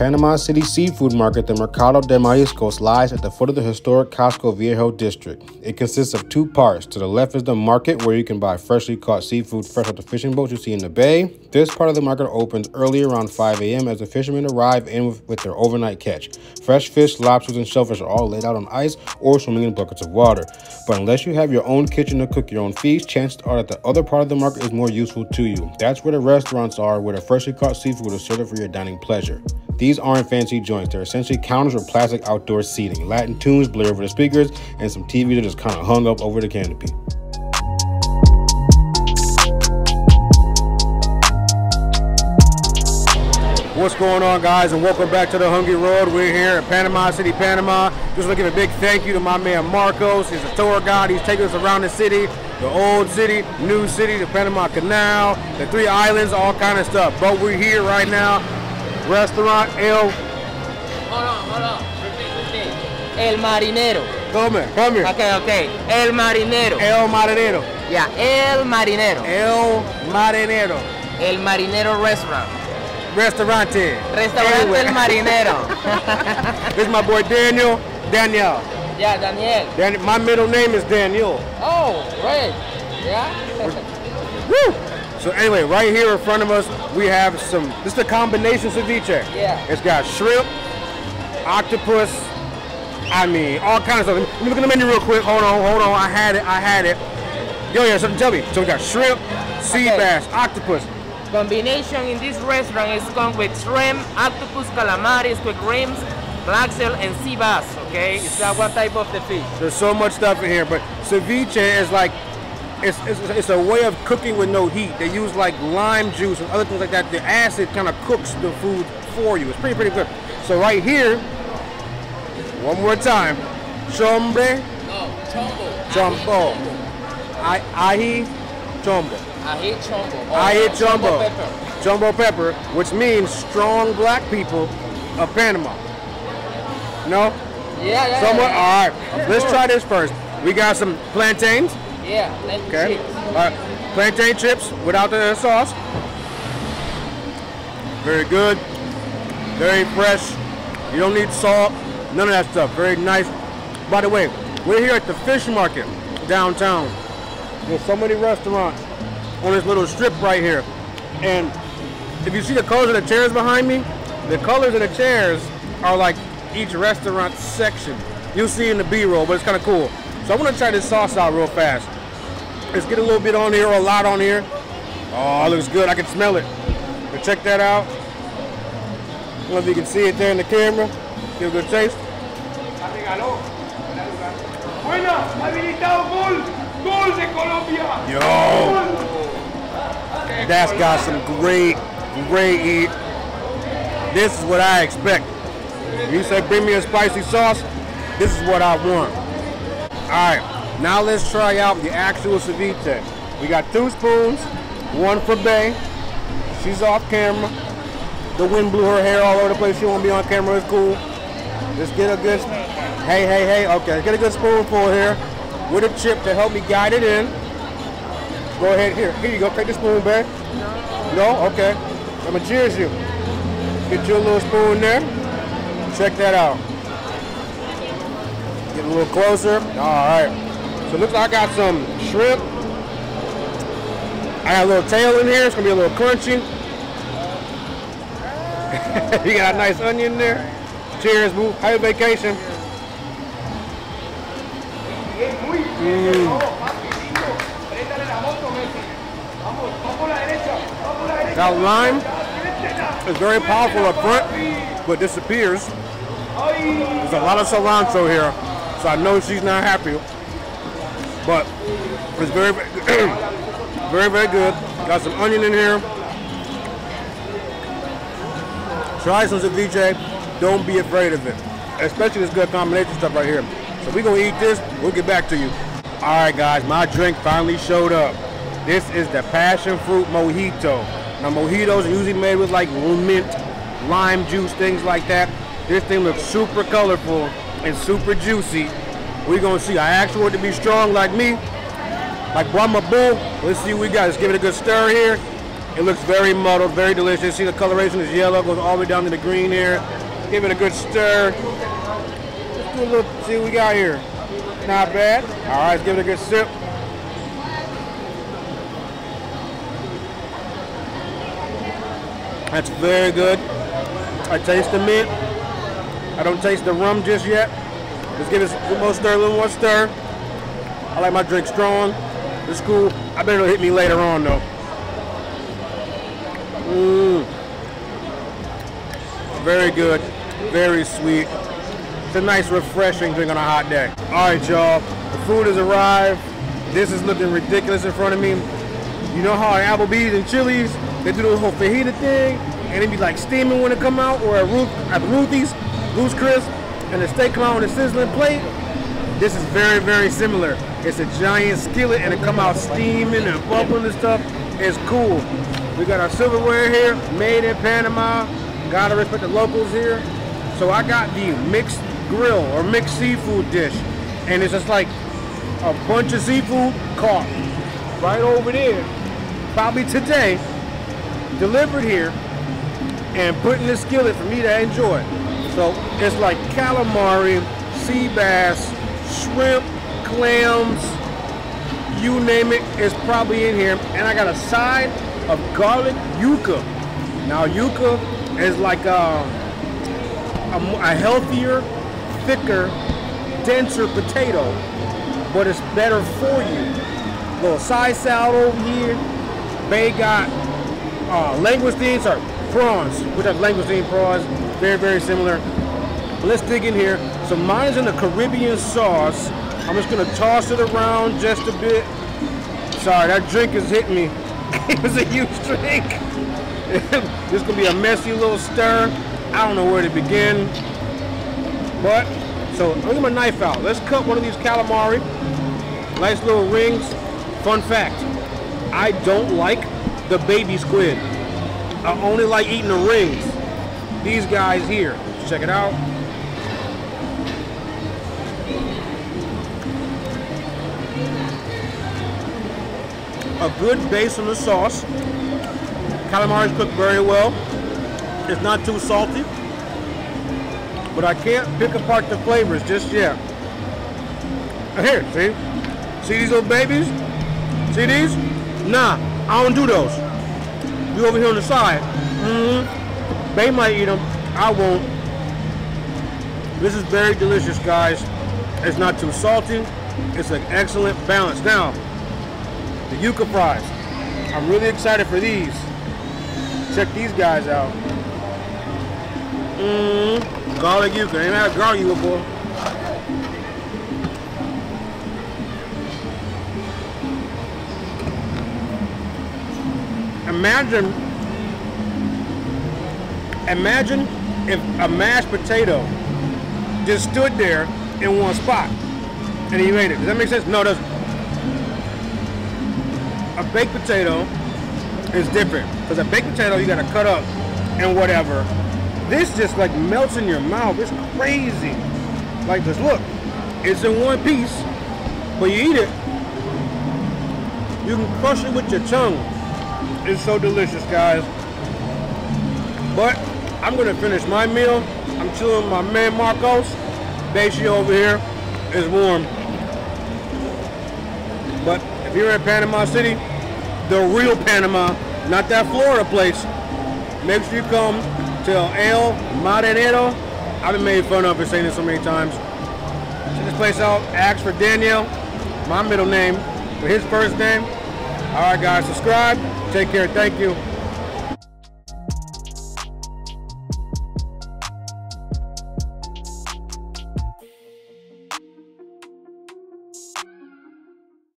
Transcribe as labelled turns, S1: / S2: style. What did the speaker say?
S1: Panama City Seafood Market, the Mercado de Mariscos lies at the foot of the historic Casco Viejo district. It consists of two parts. To the left is the market where you can buy freshly caught seafood fresh off the fishing boats you see in the bay. This part of the market opens early around 5 a.m. as the fishermen arrive in with, with their overnight catch. Fresh fish, lobsters, and shellfish are all laid out on ice or swimming in buckets of water. But unless you have your own kitchen to cook your own feast, chances are that the other part of the market is more useful to you. That's where the restaurants are, where the freshly caught seafood is served for your dining pleasure. These aren't fancy joints. They're essentially counters with plastic outdoor seating. Latin tunes blare over the speakers and some TV that is kind of hung up over the canopy. What's going on, guys, and welcome back to the Hungry Road. We're here at Panama City, Panama. Just want to give a big thank you to my man Marcos. He's a tour guide. He's taking us around the city, the old city, new city, the Panama Canal, the three islands, all kind of stuff. But we're here right now Restaurant El.
S2: Hold on, hold on. Repeat, repeat. El Marinero.
S1: Come here, come here.
S2: Okay, okay. El Marinero.
S1: El Marinero.
S2: Yeah, El Marinero.
S1: El Marinero.
S2: El Marinero Restaurant.
S1: Restaurante.
S2: Restaurante
S1: Anyway.
S2: El Marinero.
S1: This is my boy Daniel. Daniel.
S2: yeah, Daniel.
S1: Dan- my middle name is Daniel.
S2: Oh, great. Yeah?
S1: Woo! So anyway, right here in front of us, we have some, this is a combination ceviche.
S2: Yeah.
S1: It's got shrimp, octopus, I mean, all kinds of stuff. Let me look at the menu real quick. Hold on, hold on. I had it, I had it. Yo, yeah, something tell me. So we got shrimp, sea
S2: Okay.
S1: bass, octopus.
S2: Combination in this restaurant is come with shrimp, octopus, calamares, squid rings, black shell, and sea bass. Okay? It's that one type of the fish.
S1: There's so much stuff in here, but ceviche is like, it's, it's, it's a way of cooking with no heat. They use like lime juice and other things like that. The acid kind of cooks the food for you. It's pretty, pretty good. So right here, one more time, chombre,
S2: No, chombo.
S1: chombo, I, ahi, chombo,
S2: Ají chombo.
S1: ahi chombo,
S2: Chombo
S1: pepper. pepper, which means strong black people of Panama. No?
S2: Yeah, yeah.
S1: Somewhere?
S2: yeah.
S1: All right. Let's try this first. We got some plantains.
S2: Yeah,
S1: Okay.
S2: chips.
S1: All right. Plantain chips without the sauce. Very good. Very fresh. You don't need salt. None of that stuff. Very nice. By the way, we're here at the fish market downtown. There's so many restaurants on this little strip right here. And if you see the colors of the chairs behind me, the colors of the chairs are like each restaurant section. You'll see in the B-roll, but it's kind of cool. So I want to try this sauce out real fast. Let's get a little bit on here or a lot on here. Oh, it looks good. I can smell it. But check that out. I don't know if you can see it there in the camera. Give a good taste.
S3: Buena, habilitado gol, gol de Colombia.
S1: Yo, that's got some great, great eat. This is what I expect. You say bring me a spicy sauce, this is what I want. All right, now let's try out the actual ceviche. We got two spoons, one for Bay. She's off camera. The wind blew her hair all over the place. She won't be on camera. It's cool. Let's get a good. Hey, hey, hey. Okay, get a good spoonful here with a chip to help me guide it in. Go ahead here. Here you go. Take the spoon Bay. No? Okay. I'm gonna cheers you. Get you a little spoon there. Check that out. Get a little closer. All right. So it looks like I got some shrimp. I got a little tail in here. It's gonna be a little crunchy. you got a nice onion there. Cheers, boo. A vacation. Mm.
S3: Es muy bien, no, papi, lindo. Préstale la moto, Messi. Vamos, vamos por la derecha, vamos por la derecha.
S1: That lime is very powerful up front, but disappears. There's a lot of cilantro here, so I know she's not happy. But it's very, very, very good. Got some onion in here. Try some ceviche. Don't be afraid of it, especially this good combination stuff right here. So we're gonna eat this. We'll get back to you. All right, guys, my drink finally showed up. This is the passion fruit mojito. Now mojitos are usually made with like mint, lime juice, things like that. This thing looks super colorful and super juicy. We're gonna see. I asked for it to be strong like me, like Brahma Bull. Let's see what we got. Let's give it a good stir here. It looks very muddled, very delicious. See the coloration is yellow, goes all the way down to the green here. Give it a good stir. Let's do a little, see what we got here. Not bad. All right, let's give it a good sip. That's very good. I taste the mint. I don't taste the rum just yet. Let's give it one more stir, a little more stir. I like my drink strong. It's cool. I bet it'll hit me later on though. Mmm. Very good. Very sweet. It's a nice refreshing drink on a hot day. All right, y'all. The food has arrived. This is looking ridiculous in front of me. You know how Applebee's and Chili's, they do the whole fajita thing, and it be like steaming when it come out, or at, Ruth, at Ruthie's, Ruth's Chris, and the steak on a sizzling plate. This is very, very similar. It's a giant skillet, and it come out steaming and bubbling and stuff. It's cool. We got our silverware here, made in Panama. Gotta respect the locals here. So I got the mixed grill or mixed seafood dish, and it's just like a bunch of seafood caught right over there, probably today, delivered here and put in the skillet for me to enjoy. So it's like calamari, sea bass, shrimp, clams, you name it, it's probably in here. And I got a side of garlic yuca. Now yuca is like a, a, a healthier, thicker, denser potato, but it's better for you. Little side salad over here. They got uh, or prawns, which are langoustine prawns, very, very similar. Let's dig in here. So mine's in the Caribbean sauce. I'm just gonna toss it around just a bit. Sorry, that drink is hitting me. it was a huge drink. this gonna be a messy little stir. I don't know where to begin. But, so I'm get my knife out. Let's cut one of these calamari. Nice little rings. Fun fact, I don't like the baby squid. I only like eating the rings. These guys here, check it out. A good base on the sauce. Calamari is cooked very well. It's not too salty, but I can't pick apart the flavors just yet. Here, see? See these little babies? See these? Nah, I don't do those. You over here on the side. Mm-hmm. They might eat them. I won't. This is very delicious, guys. It's not too salty. It's an excellent balance. Now, the yuca fries. I'm really excited for these. Check these guys out. Mmm. Garlic yuca. Ain't that garlic yuca, boy? imagine imagine if a mashed potato just stood there in one spot and you ate it. Does that make sense? No, doesn't. A baked potato is different because a baked potato you gotta cut up and whatever. This just like melts in your mouth. It's crazy. Like this, look, it's in one piece, but you eat it, you can crush it with your tongue. It's so delicious, guys. But I'm gonna finish my meal. I'm chilling with my man Marcos. Beishi over here is warm. But if you're in Panama City, the real Panama, not that Florida place, make sure you come to El Marinero. I've been made fun of for saying this so many times. Check this place out. Ask for Daniel, my middle name, for his first name. All right, guys, subscribe. Take care. Thank you.